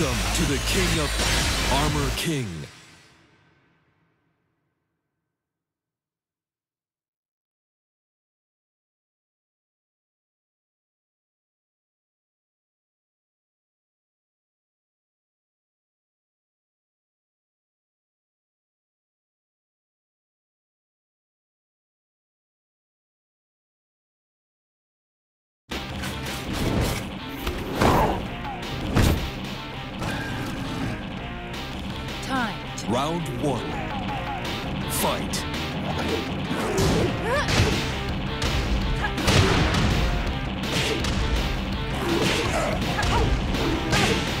Welcome to the King of Armor King. Round one. Fight.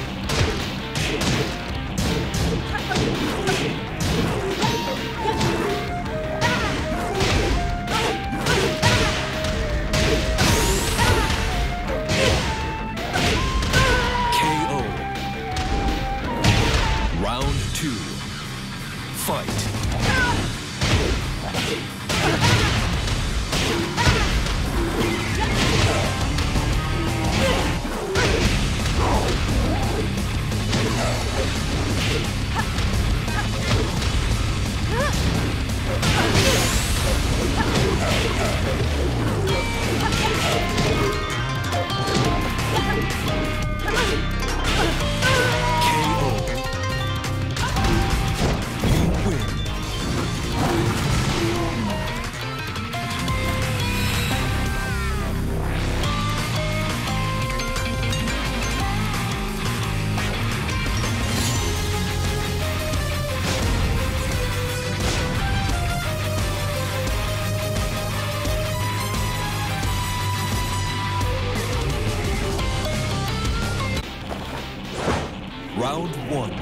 Round one.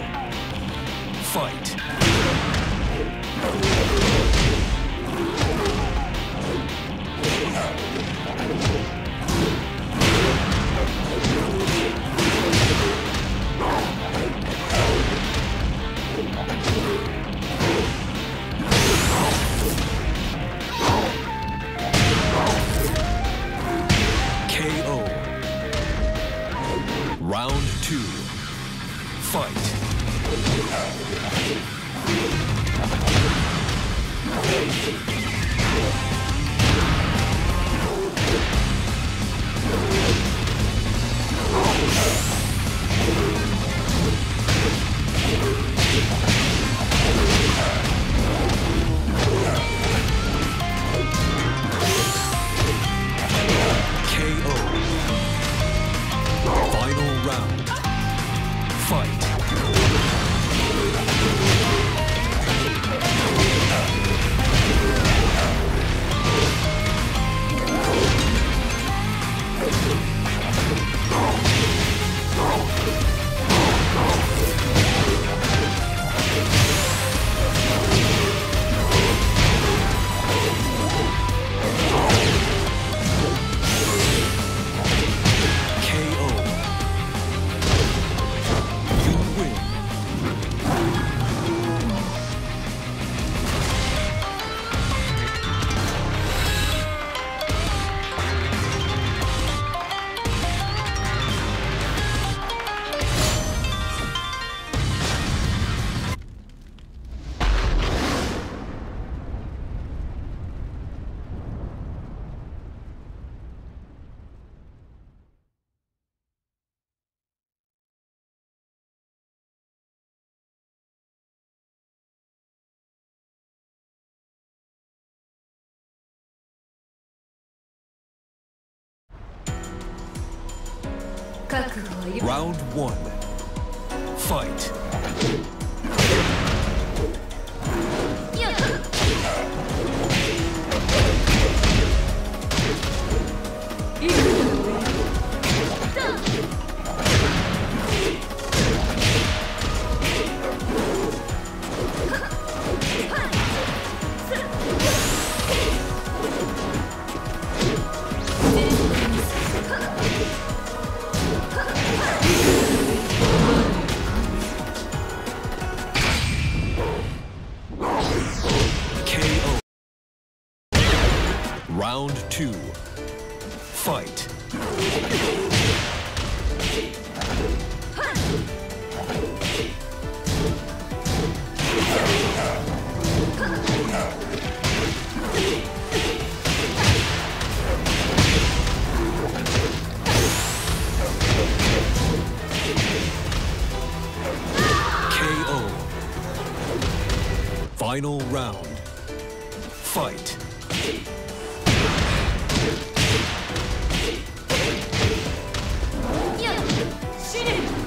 Fight. Fight. Round one. Fight. two, fight. Final round. Fight. 試練